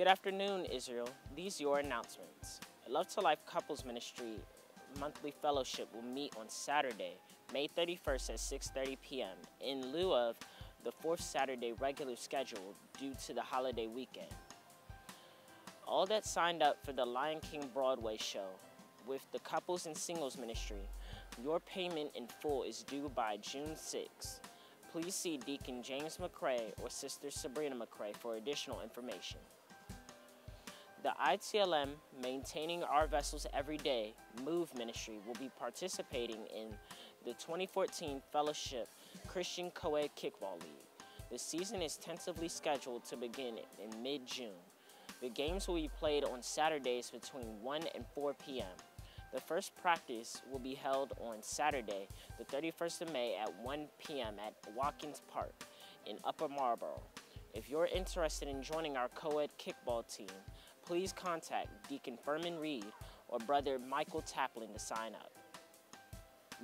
Good afternoon, Israel. These are your announcements. Love to Life Couples Ministry monthly fellowship will meet on Saturday, May 31st at 6:30 p.m. in lieu of the fourth Saturday regular schedule due to the holiday weekend. All that signed up for the Lion King Broadway show with the couples and singles ministry, your payment in full is due by June 6. Please see Deacon James McCrae or Sister Sabrina McCrae for additional information. The ITLM Maintaining Our Vessels Every Day Move Ministry will be participating in the 2014 Fellowship Christian Co-ed Kickball League. The season is tentatively scheduled to begin in mid-June. The games will be played on Saturdays between 1 and 4 p.m. The first practice will be held on Saturday, the 31st of May at 1 p.m. at Watkins Park in Upper Marlboro. If you're interested in joining our co-ed kickball team, please contact Deacon Furman Reed or Brother Michael Taplin to sign up.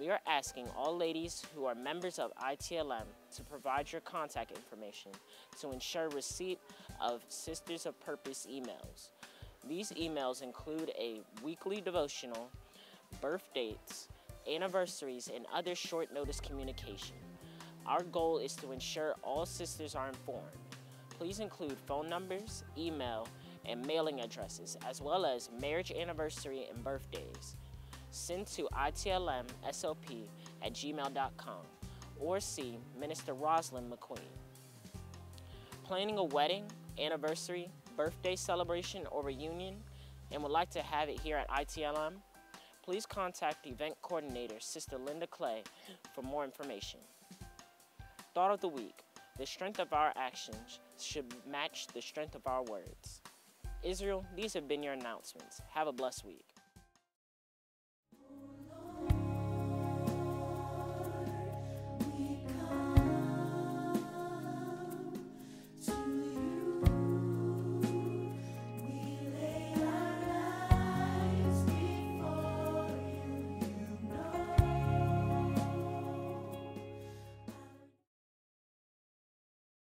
We are asking all ladies who are members of ITLM to provide your contact information to ensure receipt of Sisters of Purpose emails. These emails include a weekly devotional, birth dates, anniversaries, and other short notice communication. Our goal is to ensure all sisters are informed. Please include phone numbers, email, and mailing addresses, as well as marriage anniversary and birthdays. Send to itlmsop at gmail.com or see Minister Rosalind McQueen. Planning a wedding, anniversary, birthday celebration, or reunion and would like to have it here at ITLM? Please contact event coordinator Sister Linda Clay for more information. Thought of the week. The strength of our actions should match the strength of our words. Israel, these have been your announcements. Have a blessed week.